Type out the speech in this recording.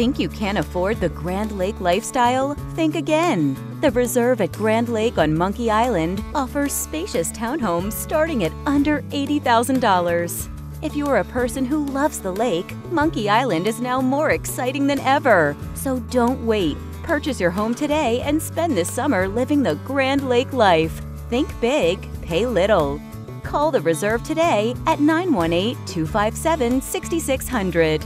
Think you can't afford the Grand Lake lifestyle? Think again. The Reserve at Grand Lake on Monkey Island offers spacious townhomes starting at under $80,000. If you're a person who loves the lake, Monkey Island is now more exciting than ever. So don't wait. Purchase your home today and spend this summer living the Grand Lake life. Think big, pay little. Call the Reserve today at 918 257 6600.